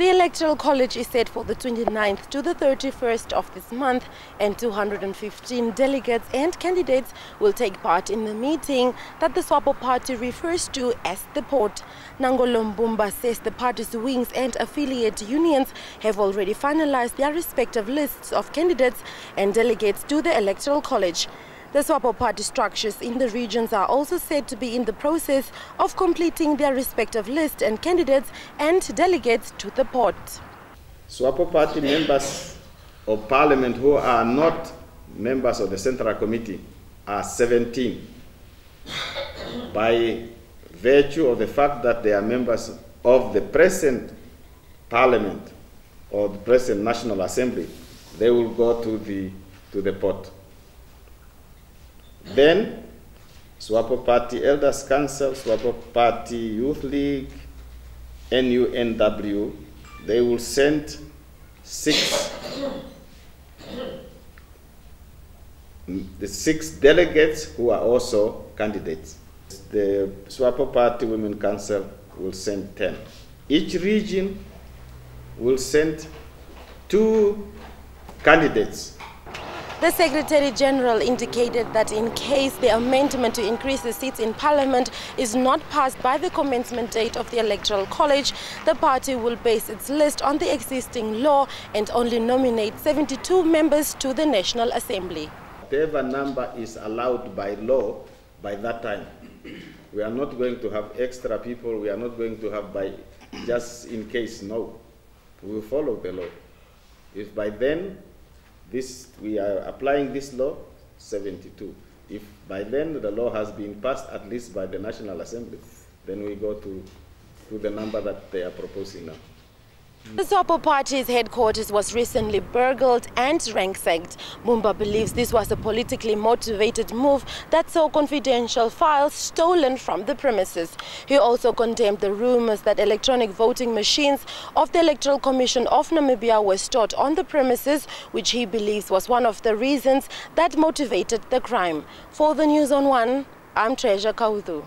The Electoral College is set for the 29th to the 31st of this month and 215 delegates and candidates will take part in the meeting that the SWAPO party refers to as the port. Nangolo Mbumba says the party's wings and affiliate unions have already finalized their respective lists of candidates and delegates to the Electoral College. The SWAPO party structures in the regions are also said to be in the process of completing their respective list and candidates and delegates to the port. SWAPO party members of parliament who are not members of the Central Committee are 17 by virtue of the fact that they are members of the present parliament or the present National Assembly, they will go to the, to the port. Then, SWAPO Party Elders Council, SWAPO Party Youth League, NUNW, they will send six, the six delegates who are also candidates. The SWAPO Party Women Council will send 10. Each region will send two candidates the Secretary General indicated that in case the amendment to increase the seats in Parliament is not passed by the commencement date of the Electoral College, the party will base its list on the existing law and only nominate 72 members to the National Assembly. Whatever number is allowed by law by that time. We are not going to have extra people, we are not going to have by just in case, no. We will follow the law. If by then this, we are applying this law, 72. If by then the law has been passed at least by the National Assembly, then we go to, to the number that they are proposing now. The SWAPO party's headquarters was recently burgled and ransacked. Mbumba believes this was a politically motivated move that saw confidential files stolen from the premises. He also condemned the rumors that electronic voting machines of the Electoral Commission of Namibia were stored on the premises, which he believes was one of the reasons that motivated the crime. For the News on One, I'm Treasure Kauzuu.